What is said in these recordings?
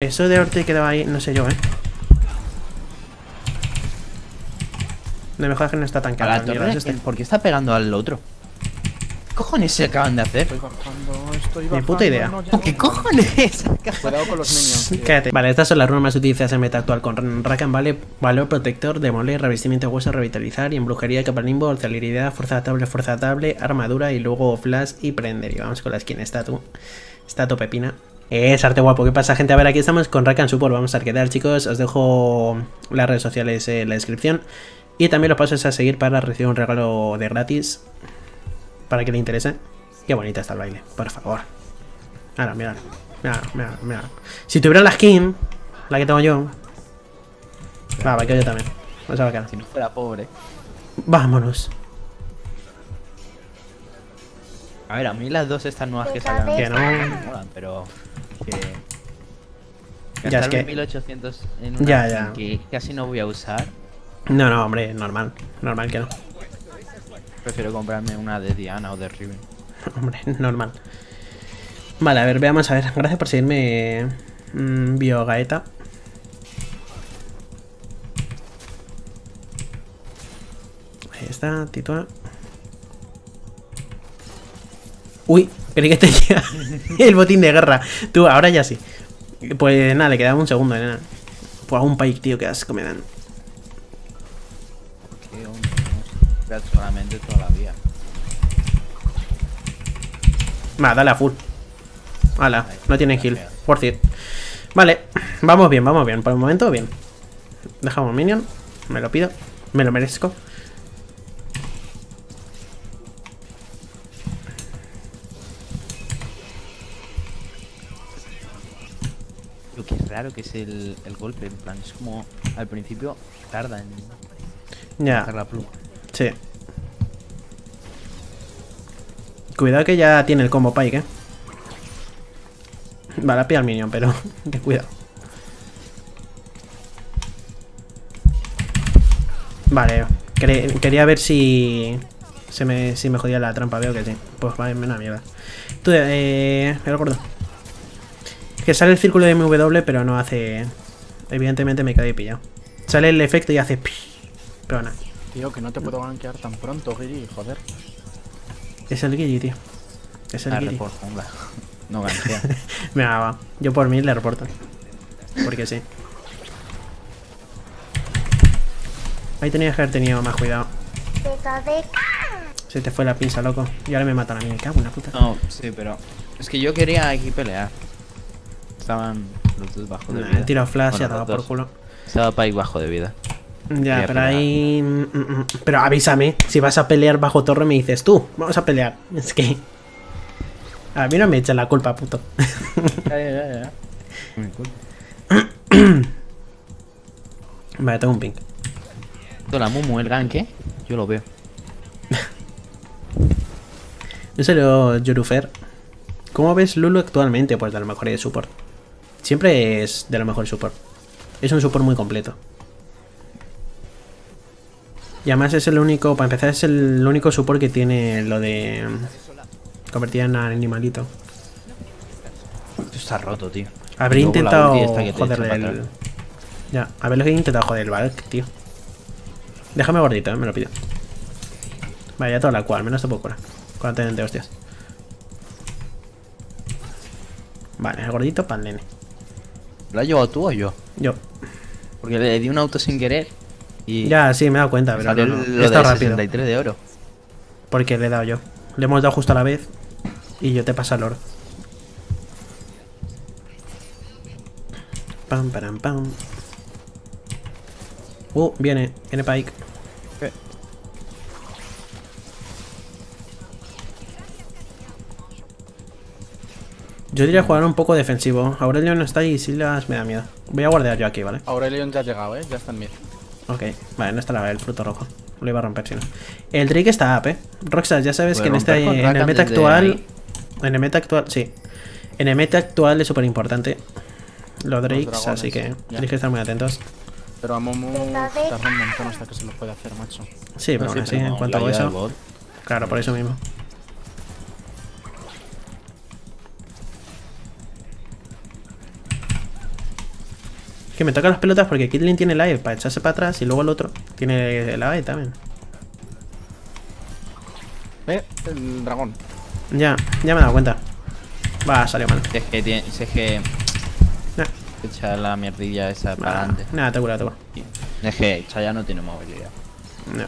Eso de Orte quedaba ahí, no sé yo, eh. De mejor que no está tan caro. este. ¿por qué está pegando al otro? ¿Qué cojones se acaban de hacer? Estoy bajando, estoy Ni bajando. puta idea. no. ¿Qué cojones? Cuidado con los minions. tío. Cállate. Vale, estas son las runas más utilizadas en meta actual con Rakan Vale, valor protector, demoler, revestimiento de hueso, revitalizar y en brujería, capalimbo, celeridad, fuerza atable, fuerza atable, armadura y luego flash y prender. Y vamos con la skin estatua. Estatua pepina. Es arte guapo, ¿qué pasa gente? A ver, aquí estamos con Rakan Support, vamos a tal chicos, os dejo las redes sociales en la descripción y también los pasos a seguir para recibir un regalo de gratis para que le interese. Qué bonita está el baile, por favor. Ahora, mira, mira, mira, mira. Si tuviera la skin, la que tengo yo. Va, va, que yo también. Vamos a ver cara. Si no fuera pobre. Vámonos. A ver, a mí las dos estas nuevas que sacan Que no. me molan, pero que Ya, es que- 1800 en una Ya, ya. que casi no voy a usar, No, no, hombre, normal. Normal que no. prefiero comprarme una de Diana o de Riven. Hombre, normal. Vale, a ver, veamos, a ver. Gracias por seguirme, mm, Biogaeta. Ahí está, Titua. Uy, creí que tenía el botín de guerra. Tú, ahora ya sí. Pues nada, le quedaba un segundo, nena. Pues un pike, tío, que asco me dan. Solamente toda la. Va, dale a full. Hala, no tienen heal. Por cierto. Vale, vamos bien, vamos bien. Por el momento, bien. Dejamos minion. Me lo pido. Me lo merezco. Lo que es raro que es el, el golpe, en plan, es como al principio tarda en Ya, la pluma. sí. Cuidado que ya tiene el combo Pike, eh. Vale, pilla al minion, pero ten cuidado. Vale, cre- quería ver si se me, si me jodía la trampa, veo que sí. Pues vale, me una mierda. Tú, eh, me acuerdo. Que sale el círculo de MW, pero no hace... Evidentemente me quedé pillado. Sale el efecto y hace... pi, Pero nada. Tío, que no te puedo gankear tan pronto, Giri, joder. Es el Gigi, tío. Es el Ah, jungla. No ganchea. Venga, va. Yo por mí le reporto. Porque sí. Ahí tenías que haber tenido más cuidado. Se te fue la pinza, loco. Y ahora me matan a mí. Me cago en la puta. No, sí, pero es que yo quería aquí pelear. Estaban los dos bajo de vida. he tirado flash y Bueno, ha dado los por culo. Estaba Pike bajo de vida. Ya, Quería pero ahí. mm, mm, mm. Pero avísame. Si vas a pelear bajo torre, me dices tú. Vamos a pelear. Es que. A mí no me echa la culpa, puto. vale, tengo un ping. La Mumu, el gank, ¿eh? Yo lo veo. En serio, Yorufer. ¿Cómo ves Lulu actualmente? Pues de lo mejor de support. Siempre es de lo mejor support. Es un support muy completo. Y además es el único, para empezar, es el único support que tiene lo de mm, convertir en animalito. Esto está roto, tío. Habré la intentado joderle el... Ya, a ver lo que he intentado joder el Valk, tío. Déjame gordito, eh, me lo pido. Vaya, toda la cual, menos te puedo curar. Cuando te de hostias. Vale, el gordito para el nene. ¿Lo has llevado tú o yo? Yo. Porque le di un auto sin querer. Y Ya, sí, me he dado cuenta, pero salió no, no. lo estado de rápido. 63 de oro. Porque le he dado yo. Le hemos dado justo a la vez. Y yo te paso el oro. Pam, param, pam. Uh, viene, viene Pike. Yo diría jugar un poco defensivo. Aurelio no está y Silas me da miedo. Voy a guardar yo aquí, ¿vale? Aurelion ya ha llegado, eh. Ya está en mid. Ok, vale, no está la, el fruto rojo. Lo iba a romper si no. El Drake está up, eh. Roxas, ya sabes que en, este, en el meta actual. ahí. En el meta actual, sí. En el meta actual es súper importante. Los Drakes, dragones, así que ya. tenéis que estar muy atentos. Pero a Momo tarda un montón hasta que se lo puede hacer, macho. Sí, pero No, aún sí, así, pero en cuanto a eso. Claro, por eso mismo. Que me toca las pelotas porque Kitlin tiene la E para echarse para atrás y luego el otro tiene la E también. Eh, el dragón. Ya, ya me he dado cuenta. Va, salió mal. Si es que tiene. Si es que. Nah, Echa la mierdilla esa para nada, adelante. nada, te cura, te cura. Es que Chaya no tiene movilidad. No.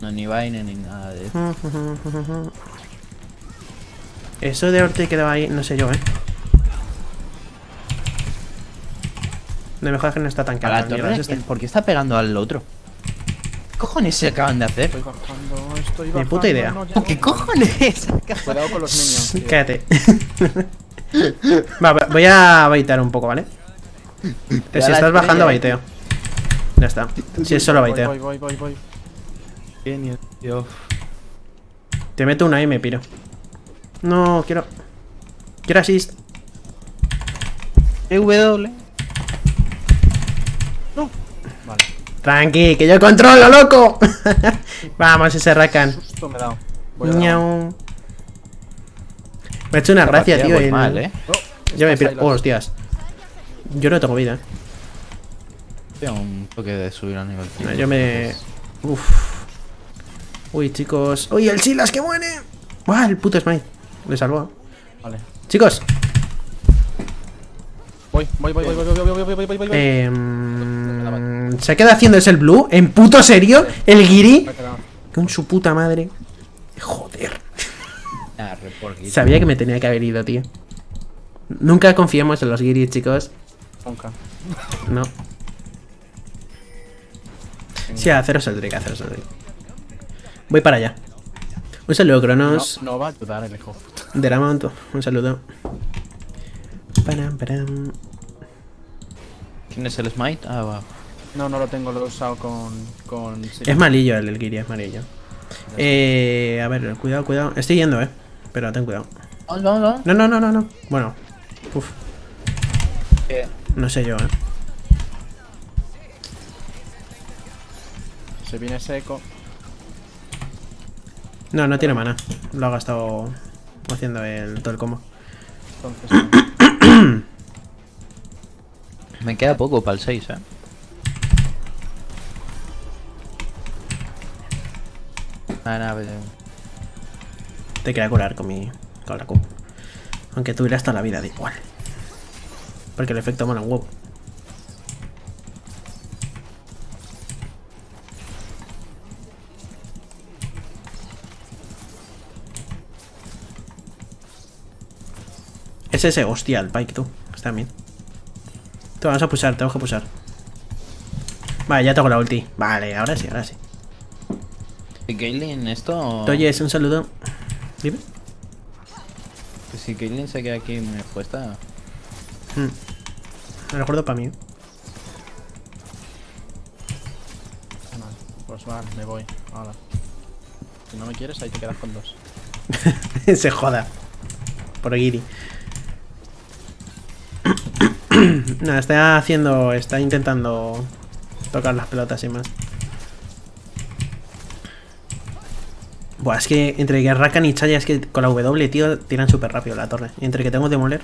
No, ni vaina ni nada de eso. Eso de Orte quedaba ahí, no sé yo, eh. De mejor que no está tan A caro. la mierda, torre, es este. ¿por qué está pegando al otro? ¿Qué cojones se acaban de hacer? Estoy bajando, estoy Ni bajando. puta idea. no. ¿Qué cojones? Cuidado con los minions. tío. Cállate. Va, voy a baitear un poco, ¿vale? Pero si estás bajando, baiteo. Ya está. Si es solo baiteo. voy, voy, voy, voy. Tío. Te meto una y me piro. No, quiero. Quiero assist. W. Vale. Tranqui, que yo controlo, loco. Vamos, ese Rakan. Me he dado. Voy a. Me ha hecho una gracia, tío. el- mal, eh. Oh, Yo me piro. Oh, hostias. Yo no tengo vida. eh. Tengo un toque de subir al nivel. No, Yo me. Uf. Uy, chicos. Uy, el Silas que muere. Buah, el puto Smite. Le salvó. Vale. Chicos. Voy, voy, voy, voy, voy, voy, voy, voy, voy, voy, voy. Em, ¿Se queda haciendo ese el blue? ¿En puto serio? ¿El quedado. Con su puta madre. Joder. Ah. Sabía que me tenía que haber ido, tío. Nunca confiemos en los Giri, chicos. Nunca. No. Sí, haceros el Drake, haceros el. Voy para allá. Un saludo, No, Cronos. no va a ayudar el hijo. De la Mount, un saludo. Param, param. ¿Quién es el Smite? Ah, va. No, no lo tengo, lo he usado con. con Es malillo el, el Giri, es malillo. Eh, a ver, cuidado, cuidado. Estoy yendo, eh. Pero ten cuidado. Vamos, vamos, vamos. No, no, no, no, no. Bueno. Uf, Eh, no sé yo, eh. Se viene seco. No, no tiene mana. Lo ha gastado haciendo el, todo el combo. Entonces. Me queda poco para el 6, eh. Nada, nada, pero- Te quería curar con mi. con la Q. Aunque tuviera hasta la vida de igual. Porque el efecto mola un huevo. Es ese, hostia, el Pike, tú. Está bien. Te vamos a pulsar, tengo que pulsar. Vale, ya tengo la ulti. Vale, ahora sí, ahora sí. ¿Y Caitlyn esto? Oye, es un saludo. Dime. Que si Caitlyn se queda aquí muy expuesta. Hmm. Me recuerdo para mí. Pues vale, me voy. Ahora. Si no me quieres, ahí te quedas con dos. Se joda. Por Giri. Nada, está haciendo. Está intentando tocar las pelotas y más. Buah, es que entre que Rakan y Chaya es que con la W, tío, tiran súper rápido la torre. Entre que tengo demoler.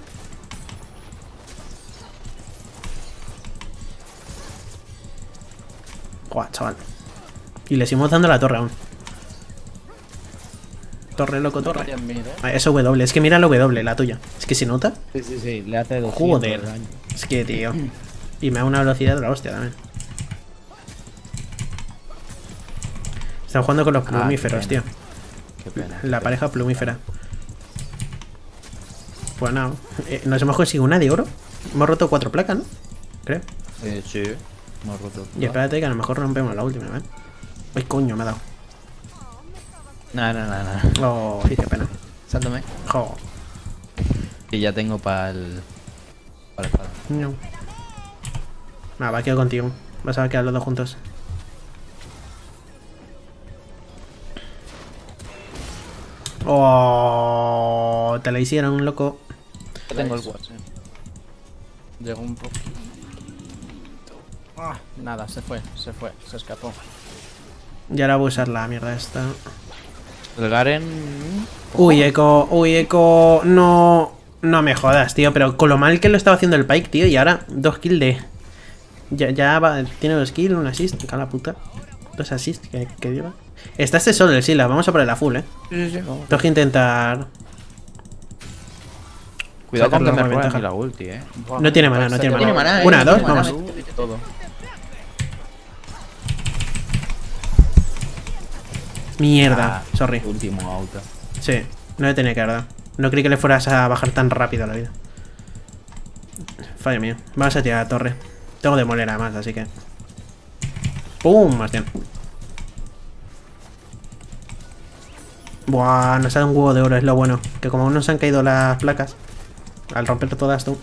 Buah, chaval. Y le seguimos dando la torre aún. Torre, loco, torre. Eh. Ah, Es W, es que mira la W, la tuya. Es que se nota. Sí, sí, sí. Le hace dos. Joder. Es que, tío. Y me da una velocidad de la hostia también. Están jugando con los Ah, plumíferos, tío. Pena. Qué pena. La pareja plumífera. Pues nada. eh, nos hemos conseguido una de oro. Hemos roto cuatro placas, ¿no? Creo. Eh, sí. Hemos roto. Y espérate que a lo mejor rompemos la última, ¿eh? Ay, coño, me ha dado. Nada, nada, nada. Oh, qué pena. Sáltame. Jo. Que ya tengo para el. Para el espada. No. Nada, va, quedo contigo. Vas a quedar los dos juntos. Oh, te la hicieron, loco. Ya tengo el watch. eh. Llegó un poquito. Ah, nada, se fue, se fue, se escapó. Y ahora voy a usar la mierda esta. El Garen. Uy, eco, uy, eco. No. No me jodas, tío. Pero con lo mal que lo estaba haciendo el Pike, tío. Y ahora dos kills de. Ya, ya va, tiene un skill, un assist, me cago en la puta. Dos assists que, que lleva. Está este solo el Sila, vamos a por la full, eh. Sí, sí, sí. vamos. Tengo que intentar. Cuidado con que me ventaja. la ulti, eh. Buah, No tiene maná, no tiene maná. eh, Una, tiene dos, maná, vamos. mete- mete todo. Mierda, Ah, sorry. Último auto. Sí, no le tenía que haber dado. No creí que le fueras a bajar tan rápido la vida. Fallo mío. Vamos a tirar a la torre. Tengo demoler además, así que. ¡Pum! Más bien. Buah, nos ha dado un huevo de oro, es lo bueno. Que como aún nos han caído las placas, al romper todas tú.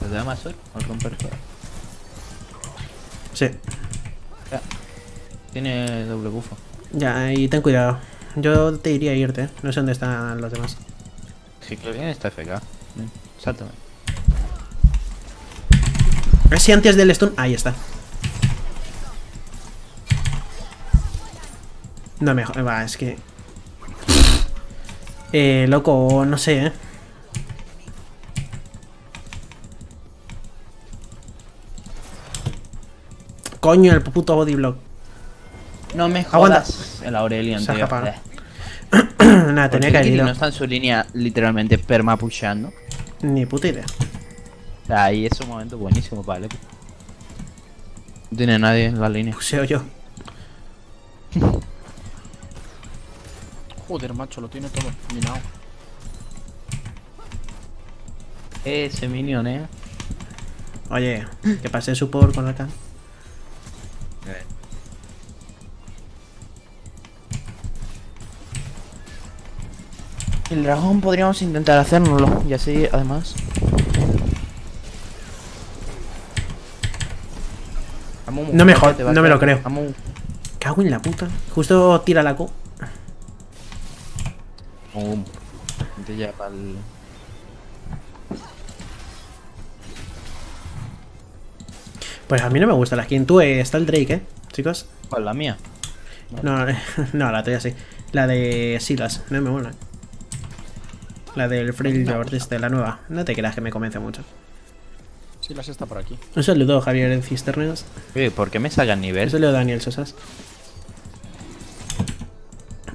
¿Te da más oro? Al romper todo. Sí, Ya. Tiene doble bufo. ya, y ten cuidado. Yo te diría irte, ¿eh? no sé dónde están los demás. Sí, que bien está FK. Ven, Sáltame. A ver si antes del stun. Ahí está. No me Va, es que. Eh, loco, no sé, eh. Coño, el puto bodyblock. No me Aguanta. jodas. El Aurelion, tío. Eh. Nada, ¿Por tenía que ido. no está en su línea literalmente perma pushando? Ni puta idea. O sea, ahí es un momento buenísimo, vale. No tiene nadie en la línea. Puseo yo. Joder, macho, lo tiene todo minado. Ese minion, eh. Oye, que pasé support con acá. El dragón podríamos intentar hacérnoslo. Y así, además. No me no me lo creo. Cago en la puta. Justo tira la Q. Amu. Vente ya pa'l- Pues a mí no me gusta la skin. Tú, eh, está el Drake, ¿eh? Chicos. ¿Cuál, la mía? No, no, la tuya sí. La de Silas, no me mola. La del Frill George, este, la nueva. No te creas que me convence mucho. Sí, las está por aquí. Un saludo, Javier Cisternas. Oye, ¿por qué me sacan Un nivel? saludo, Daniel Sosas.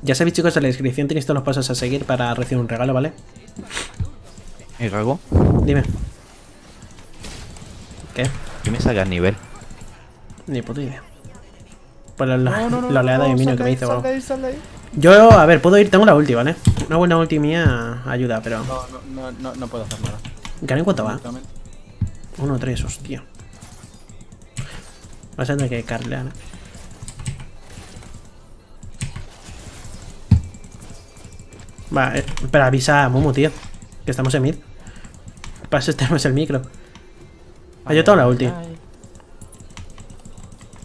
Ya sabéis, chicos, en la descripción tenéis todos los pasos a seguir para recibir un regalo, ¿vale? ¿Y Rago? Dime. ¿Qué? ¿Por qué me sacan nivel? Ni puta idea. Pues la, oleada de mino que me hizo. sal ahí, ahí. Yo, a ver, puedo ir, tengo la ulti, ¿vale? Una buena ulti mía ayuda, pero. No, no, no, no, no puedo hacer nada. ¿Garen cuánto va? Directamente. 1-3, hostia. Vas a tener que carlear. Va, eh, pero avisa a Momo, tío. Que estamos en mid. Para eso tenemos el micro. Ah, yo tengo la ulti.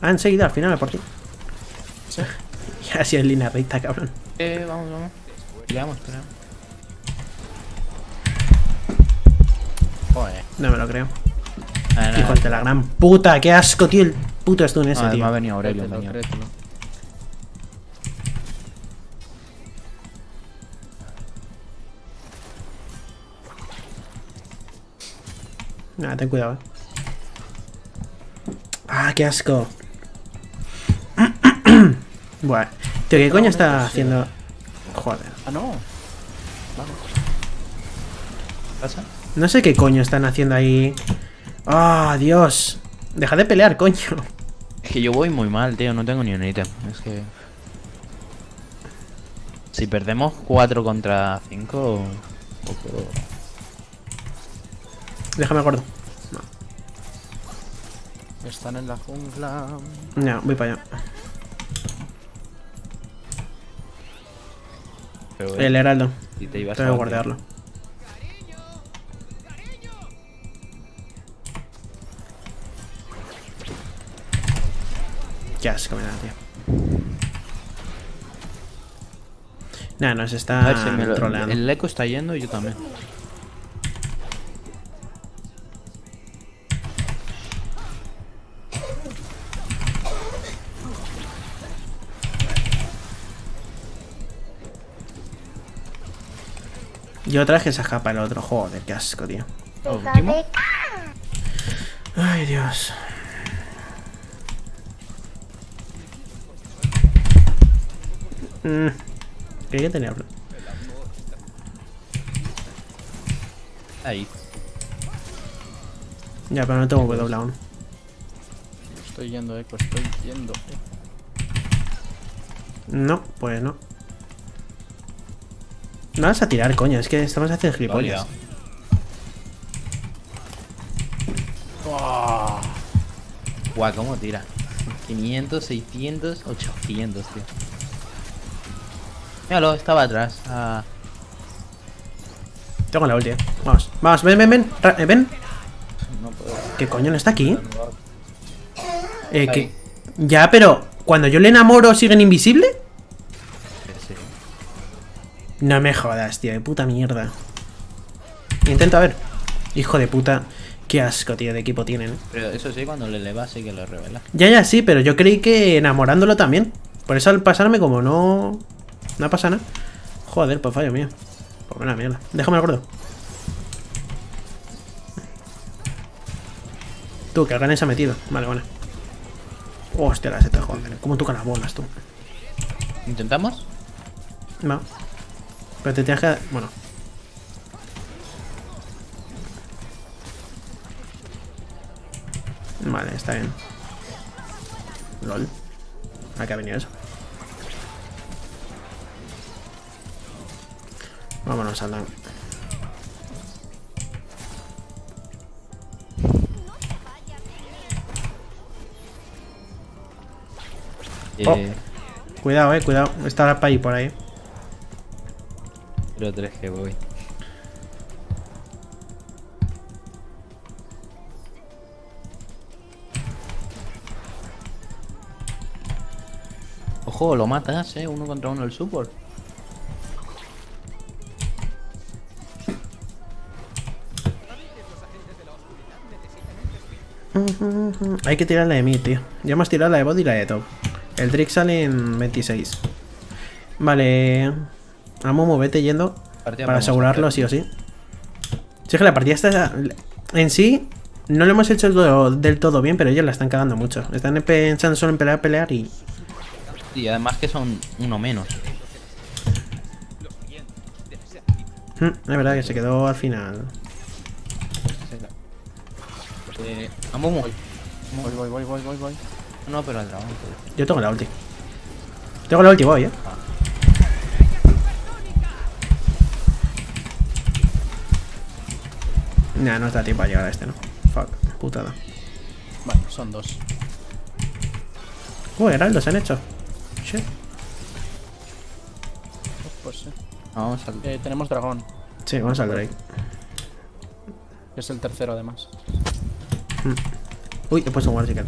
Ah, enseguida, al final, por ti. Sí. Ya así es línea recta, cabrón. Eh, vamos, vamos. Peleamos. Joder. No me lo creo. Ah. Hijo de la gran puta, qué asco, tío. El puto stun ese, Ah, me ha tío. venido Aurelion, Nada, ten cuidado, eh. Ah, qué asco. Bueno, tío, ¿qué coño está haciendo? Joder. Ah, no. ¿Pasa? No sé qué coño están haciendo ahí. Ah, Dios. Deja de pelear, coño. Es que yo voy muy mal, tío. No tengo ni un ítem. Es que. Si perdemos 4 contra 5. Un poco. Déjame acuerdo. Están en la jungla. No, voy para allá. Pero, El heraldo. si te ibas Tengo que a guardarlo. Qué asco me da, tío. Nah, nos está ver si me lo- troleando. El eco está yendo y yo también. Y otra vez que se escapa el otro. Joder, qué asco, tío. ¿Último? Ay, Dios. Mm. Creí que tenía plan. Ahí. Ya, pero no tengo W aún. Estoy yendo, eco, estoy yendo. No, pues no. No vas a tirar, coño, es que estamos haciendo gilipollas. ¡Oh! Guau, cómo tira. 500, 600, 800, tío. Míralo, estaba atrás. Ah, Tengo la ulti, eh. Vamos, vamos, ven, ven, ven. Eh, ven. no puedo. ¿Qué coño no está aquí? Eh, que... Ya, pero... Cuando yo le enamoro, ¿siguen invisible? No me jodas, tío, de puta mierda. Intento a ver. Hijo de puta. Qué asco, tío, de equipo tienen. Pero eso sí, cuando le elevas sí que lo revela. Ya, ya, sí, pero yo creí que enamorándolo también. Por eso al pasarme, como no. No pasa nada. Joder, pues fallo mío. Pues buena mierda. Déjame el gordo. Tú, que alguien se ha metido. Vale, vale. Hostia, la seta, joder. ¿Cómo tocan las bolas, tú? ¿Intentamos? No. Pero te tienes que. Bueno. Vale, está bien. LOL. ¿A qué ha venido eso? Vámonos al lado. Oh. Eh, Cuidado, eh, cuidado. Está la Pai por ahí. Pero 3 que voy. Ojo, lo matas, eh. Uno contra uno el support. Hay que tirar la de mid, tío. Ya hemos tirado la de bot y la de top. El trick sale en 26. Vale. Amumu, vete yendo. Partida Para asegurarlo sí o sí. Sí, es que la partida está. En sí, no lo hemos hecho del todo, bien, pero ellos la están cagando mucho. Están pensando solo en pelear, pelear y. Y además que son uno menos. Mm, Es verdad que se quedó al final. Eh. Voy, voy, voy, voy, voy, voy. No, pero al dragón. pues. Yo tengo la ulti. Tengo la ulti, voy, eh. Nah, no está tiempo a llegar a este, ¿no? Fuck, putada. Vale, son dos. Uh, heraldos han hecho. Shit. Pues sí. Vamos al. Eh, tenemos dragón. Sí, vamos al Drake. Es el tercero además. Uy, he puesto un Warsicket.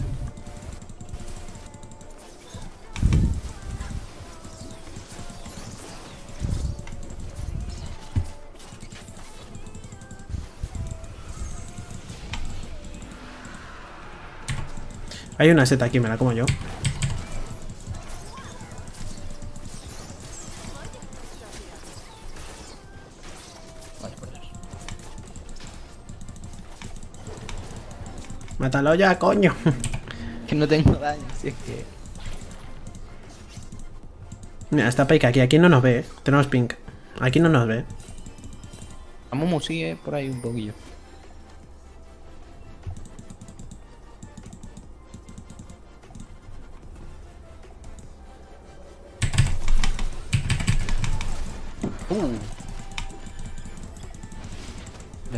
Hay una seta aquí, me la como yo. Dios. Mátalo ya, coño. Que no tengo daño, si es que. Mira, está Pike aquí. Aquí no nos ve, eh. Tenemos pink. Aquí no nos ve. Amumu sigue por ahí un poquillo.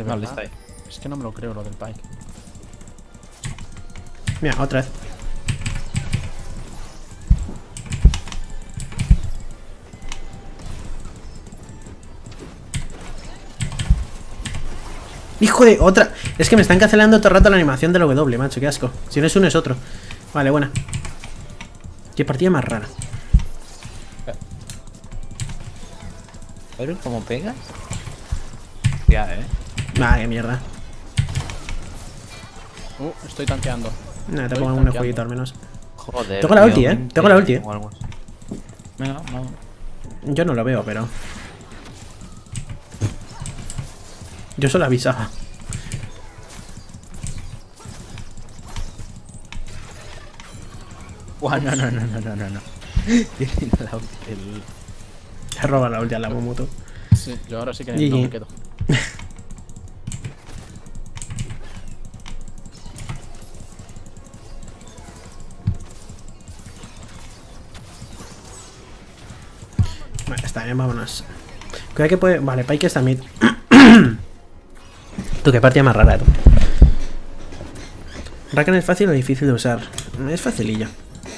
Vale, verdad. está ahí. Es que no me lo creo lo del Pike. Mira, otra vez. Hijo de otra. Es que me están cancelando todo el rato la animación del W, macho, qué asco. Si no es uno es otro. Vale, buena. Qué partida más rara. A ver cómo pegas. Ya, eh. Vale, ah, mierda. Uh, estoy tanqueando. Nah, te pongo un escudito al menos. Joder. Tengo la ulti, eh. Tengo la ulti, eh. Venga, vamos. Yo no lo veo, pero. Yo solo avisaba. Wow, no, no, no, no, no, no, no. Tiene la ulti el. Se roba la ulti al Labumoto. Sí, yo ahora sí que no me quedo. Bien, vámonos. Creo que puede. Vale, Pike está mid. tú, qué partida más rara, tú. Rakan es fácil o difícil de usar. Es facilillo.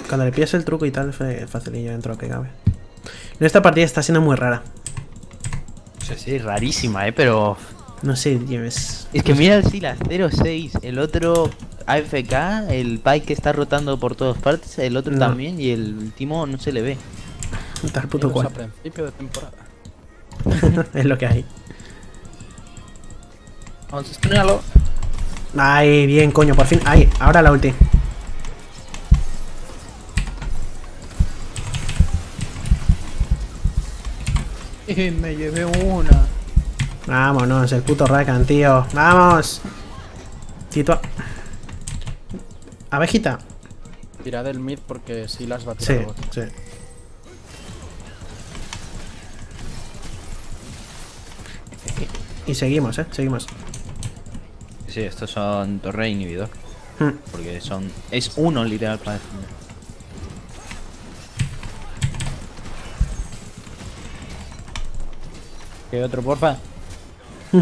Cuando le pillas el truco y tal, es facilillo dentro de lo que cabe. No, esta partida está siendo muy rara. Sí, sí, rarísima, eh, pero. No sé, tío, es. Es que mira el Silas 0-6, el otro AFK, el Pike que está rotando por todas partes, el otro No. también y el último no se le ve. Tal puto cual. a principio de temporada. es lo que hay. Vamos a estrenarlo. Ay, bien, coño, por fin. Ay, ahora la ulti. Y me llevé una. Vámonos, el puto Rakan, tío. Vamos. Tito. Abejita. Tira del mid porque si las va a tirar Sí, sí. Y seguimos, eh, seguimos. Sí, estos son torre inhibidor. Hmm. Porque son. Es uno literal para defender. ¿Qué otro, porfa?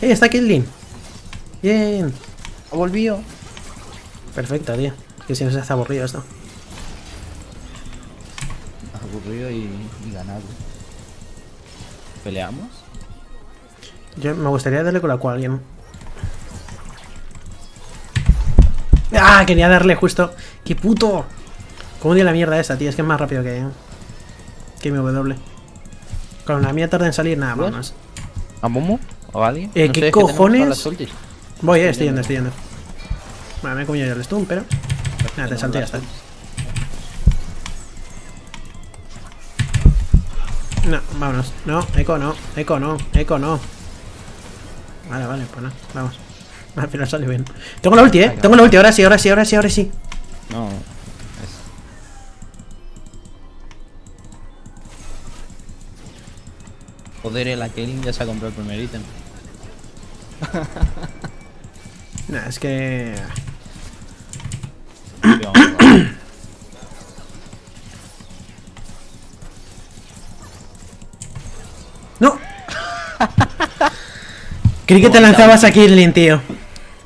¡Eh, está Kidlin! Bien. Ha volvido. Perfecto, tío. Que si no se hace aburrido esto. Aburrido y, y ganado. ¿Peleamos? Yo me gustaría darle con la cual alguien. ¡Ah! Quería darle justo. ¡Qué puto! ¿Cómo dio la mierda esa, tío? Es que es más rápido que. Que mi W. Con la mía tarda en salir, nada, más. ¿A Momo? ¿O a alguien? Eh, No ¿qué sé, es que tenemos cojones? Voy, eh, estoy yendo, estoy yendo. Vale, me he comido yo el stun, pero. Nada, te salto y ya está. No, vámonos. No, eco no, eco no, eco no. Vale, vale, pues no, vamos. Al final sale bien. Tengo la ulti, eh. Tengo la ulti, ahora sí, ahora sí, ahora sí, ahora sí. No. Es... Joder, el Akeling ya se ha comprado el primer ítem. Nah, es que. Tío, vamos, vamos. ¡No! Creí que te lanzabas a Kirlin, tío.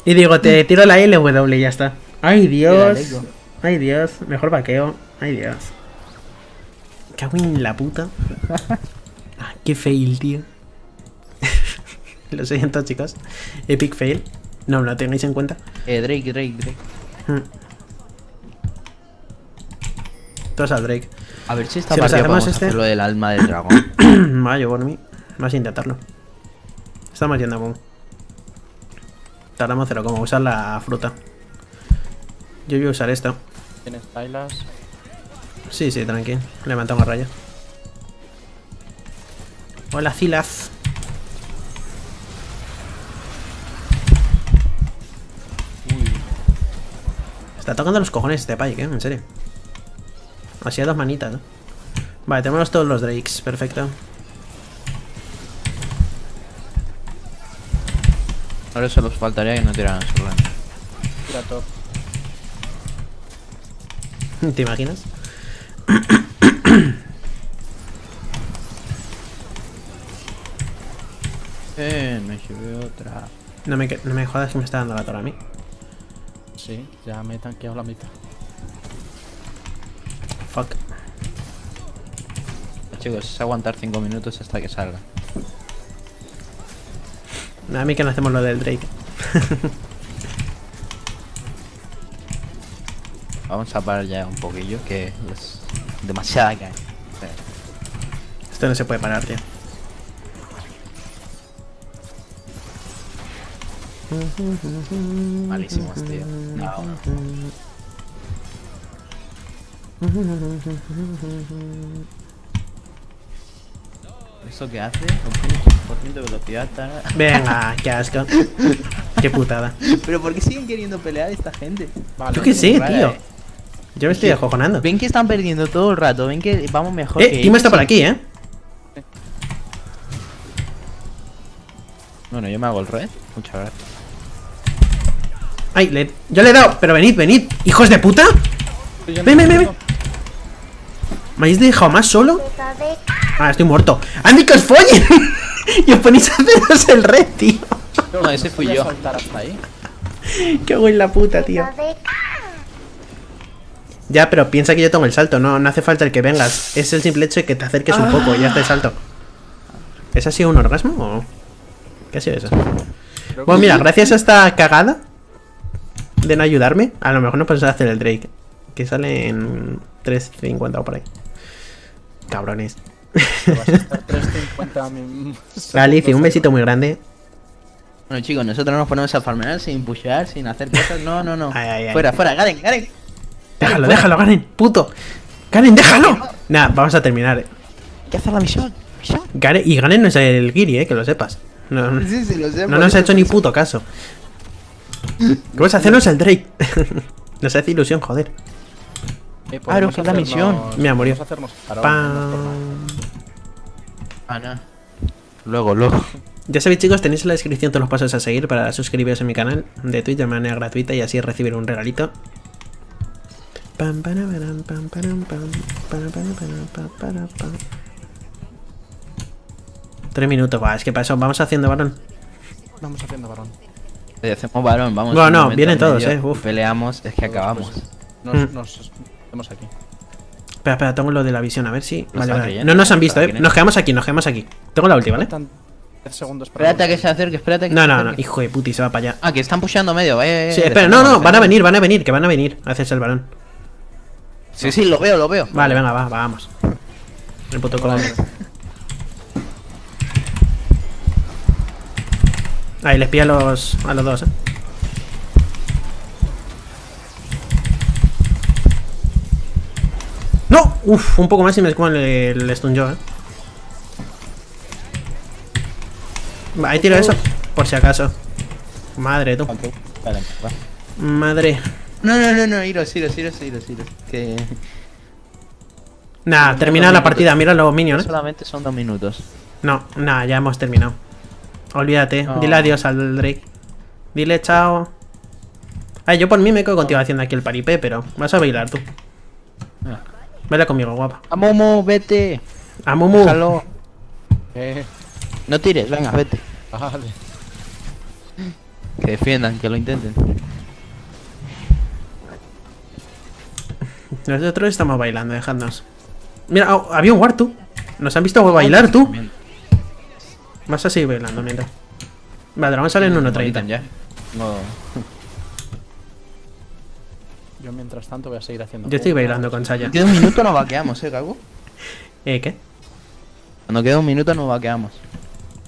Y digo, te tiro la LW y ya está. ¡Ay, Dios! ¡Ay, Dios! Mejor vaqueo. ¡Ay, Dios! Cago en la puta. Ah, ¡Qué fail, tío! Lo siento, chicos. Epic fail. No, lo tengáis en cuenta. Eh, Drake, Drake, Drake. Hmm. Todos al Drake. A ver si esta Si partida podemos este- hacerlo del alma del dragón. Vaya, por mí. Vas a intentarlo. Estamos yendo a boom. Tardamos cero, como usar la fruta. Yo voy a usar esto. Tienes Tylas. Sí, sí, tranqui. Levantamos rayo. Hola, Zilaz. Está tocando los cojones este Pike, ¿eh? En serio. Así a dos manitas, ¿no? Vale, tenemos todos los Drakes. Perfecto. Ahora solo os faltaría que no tiraran su rango. Tira top. ¿Te imaginas? Eh, me llevé otra. No me, no me jodas que me está dando la torre a mí. Sí, ya me he tanqueado la mitad. Fuck. Chicos, es aguantar 5 minutos hasta que salga. A mí que no hacemos lo del Drake. Vamos a parar ya un poquillo, que es demasiada caña. Esto no se puede parar, tío. Malísimos, tío. No. ¿Eso qué hace? Un 15% de velocidad. tal. Venga, qué asco. Qué putada. Pero ¿por qué siguen queriendo pelear esta gente? Vale. Yo qué sé, Rara, tío. eh. Yo me estoy acojonando. Ven que están perdiendo todo el rato, ven que vamos mejor Eh, que Timo está por aquí, ¿eh? Bueno, yo me hago el red. Muchas gracias. Ay, le- yo le he dado, pero venid, venid. ¿Hijos de puta? Ven, ven, ven, ven. ¿Me habéis dejado más solo? Ah, estoy muerto. ¡Andi, que os follen! y os ponéis a haceros el red, tío. No, ese fui yo. saltar hasta ahí. Qué güey la puta, tío. Ya, pero piensa que yo tengo el salto, no, no hace falta el que vengas. Es el simple hecho de que te acerques un poco y ya hace el salto. ¿Ese ha sido un orgasmo o.? ¿Qué ha sido eso? Bueno, mira, gracias a esta cagada de no ayudarme, a lo mejor no puedes hacer el Drake. Que sale en 3.50 o por ahí. Cabrones. Vas a estar 350 mi- Alicia, un besito muy grande. Bueno, chicos, nosotros nos ponemos a farmear sin pushear, sin hacer cosas. No, no, no. Ay, ay, ay. Fuera, fuera, Garen, Garen. Déjalo, déjalo, Garen, puto. Garen, déjalo. Nah, vamos a terminar. Hay que hacer la misión. misión. Garen, y Garen no es el Giri, eh, que lo sepas. No, no, Sí, sí, lo sé. no por nos eso- ha hecho ni puto caso. Vamos a hacernos el Drake. nos hace ilusión, joder. Eh, Claro, que es la misión. Mira, murió. hacernos parón, Pam. Ah, no. Luego, luego. Ya sabéis chicos, tenéis en la descripción todos los pasos a seguir para suscribiros a mi canal de Twitch de manera gratuita y así recibir un regalito. Tres minutos, va, es que pasó, vamos haciendo varón. Vamos haciendo varón. Hacemos varón, vamos. No, un no, vienen todos, medio, eh, uf. Peleamos, es que acabamos. Nos, Mm. nos vemos aquí. Espera, espera, tengo lo de la visión, a ver si. Vale, vale. creyendo, No nos han lo visto, eh. Nos quedamos aquí, nos quedamos aquí. Tengo la ulti, ¿vale? Faltan 10 segundos para Espérate a que se acerque, espérate a que No, se no, no, hijo de puti, se va para allá. Ah, que están pusheando medio, vaya. Sí, espera, no, no, van a venir, van a venir, que van a venir a hacerse el varón. Sí, sí, lo veo, lo veo. Vale, venga, va, vamos. El puto colón. Ahí les pilla a los, a los dos, eh. ¡No! Uf, un poco más y me escuan el, el stun yo, eh. Va, Ahí tiro eso, por si acaso. Madre, tú. Madre. No, no, no, no, iros, iros, iros, iros, iros. Que Nah, termina la partida, mira los minions, eh. solamente son dos minutos. No, nada, ya hemos terminado. Olvídate. No. Dile adiós al Drake. Dile chao. Ay, yo por mí me quedo contigo haciendo aquí el paripé, pero vas a bailar tú. Ah. Baila conmigo, guapa. A Momo, vete. A Mumu. Déjalo. Eh, No tires, venga, vete. vale. Que defiendan, que lo intenten. Nosotros estamos bailando, dejadnos. Mira, oh, había un guard tú. Nos han visto bailar tú. Vas a seguir bailando mientras. Vale, vamos a salir en Bonitan 1.30. ya. No. Yo mientras tanto voy a seguir haciendo. Yo estoy bailando con Saya. Queda un minuto nos vaqueamos, eh, cago. ¿Eh, qué? Cuando queda un minuto nos vaqueamos.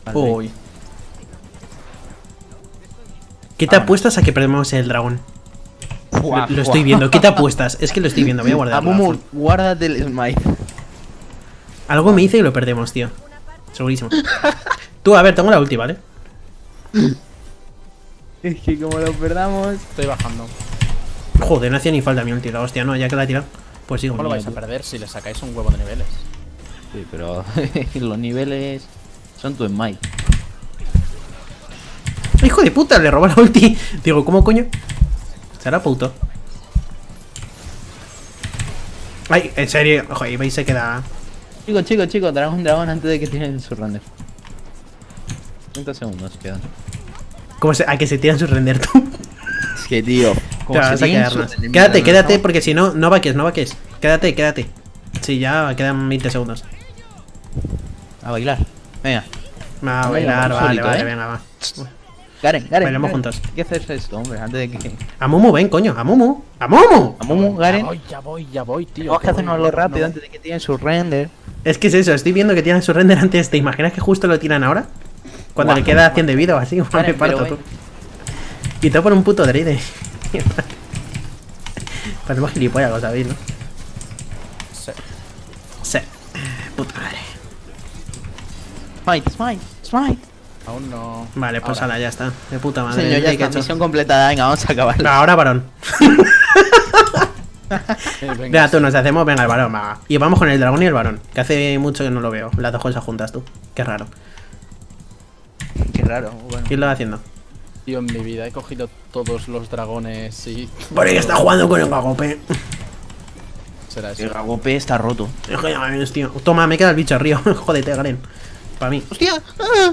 Vale. Uy. ¿Qué te Ah. apuestas a que perdemos el dragón? Lo, estoy viendo. ¿Qué te apuestas? Es que lo estoy viendo. Voy a guardarlo. Momo, guárdate el smite. Algo me dice que lo perdemos, tío. Segurísimo. Tú, a ver, tengo la ulti, ¿vale? Es que como lo perdamos. Estoy bajando. Joder, no hacía ni falta mi ulti, la hostia, no, ya que la he tirado. Pues sigo. ¿Cómo lo vais a perder si le sacáis un huevo de niveles? Sí, pero los niveles son tu smite. Hijo de puta, le robó la ulti. Digo, ¿cómo coño? Será puto. Ay, en serio, ojo, y veis se queda. Chicos, chicos, chicos, dragón, dragón antes de que tiren su render. 30 segundos quedan. ¿Cómo se, a que se tiran su render tú? Es que, tío. Te vas a quedarnos. Quédate, quédate, porque si no, no vaques, no vaques. Quédate, quédate. Sí, ya quedan 20 segundos. A bailar. Venga. Va a bailar, vamos vale, solito, vale, ¿eh? venga, va. Garen, Garen. Bailamos Garen. juntos. Hay que hacerse esto, hombre, antes de que. A Mumu, ven, coño, a Mumu. ¡A Mumu! A Momo, Ya Garen. voy, ya voy, ya voy, tío. Tenemos que hacernoslo no, rápido no. antes de que tiren su render. Es que es eso, estoy viendo que tiran su render antes. ¿Te imaginas que justo lo tiran ahora? Cuando le queda 100 de vida o así, me Garen, parto tú. Y todo por un puto dride. Parecemos gilipollas, lo sabéis, ¿no? Sí. Sí. Puta madre. Smite, smite, smite. Aún no. Vale, pues Ahora. ala, ya está. De puta madre. Señor, ya ¿qué he está, misión completada. Venga, vamos a acabar. Va, Ahora varón. Venga, tú nos hacemos, venga, el varón, va. Y vamos con el dragón y el varón. Que hace mucho que no lo veo. Las dos cosas juntas tú. Qué raro. Qué raro. Bueno. ¿Quién lo haciendo? Tío, en mi vida he cogido todos los dragones y. Por ahí está jugando con el gagope. Será eso. El Gagope está roto. Es que ya me ves, tío. Toma, me queda el bicho río. Jódete, Garen. Para mí. ¡Hostia! ¡Ah!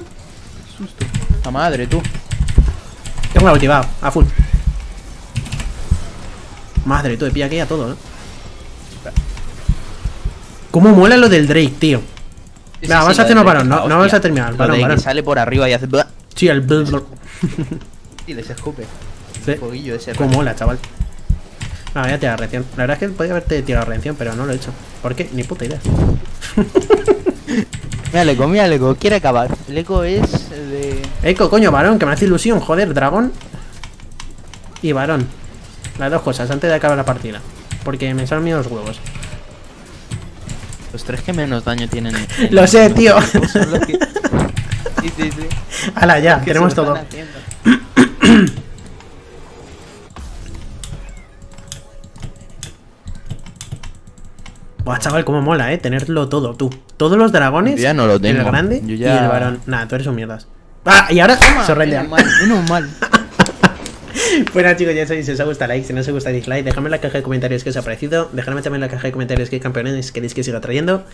Susto. La madre, tú. Tengo la ulti, va, a full. Madre, tú, pilla aquí a todo, ¿eh? ¿Cómo mola lo del Drake, tío? Venga, vamos a hacernos varón, no, no vamos a terminar. Lo Varón, de varón. que sale por arriba y hace... Sí, el Y les escupe. Sí. Ese. ¿Cómo mola, chaval? Ah, voy a tirar reacción. La verdad es que podía haberte tirado reacción, pero no lo he hecho. ¿Por qué? Ni puta idea. Mira, el eco, mira el eco. Quiere acabar. El eco es el de... Eco, coño, varón, que me hace ilusión, joder, dragón y varón. Las dos cosas, antes de acabar la partida. Porque me salen miedo los huevos. Los tres que menos daño tienen. Lo sé, tío. Son los que- Sí, sí, sí. Hala, ya, Que tenemos todo. Buah, chaval, cómo mola, eh, tenerlo todo, tú. Todos los dragones, Yo ya no lo tengo. el grande Yo y ya- el varón. Nada, tú eres un mierdas. Ah, y ahora se. Menos mal, menos mal. Bueno chicos, ya sabéis, si os ha gustado like, si no os gusta dislike, dejadme en la caja de comentarios qué os ha parecido, dejadme también en la caja de comentarios qué campeones queréis que siga trayendo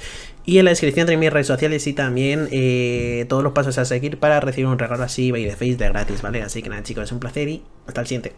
y en la descripción tenéis mis redes sociales y también eh, todos los pasos a seguir para recibir un regalo así by the face de gratis, ¿vale? Así que nada chicos, es un placer y hasta el siguiente.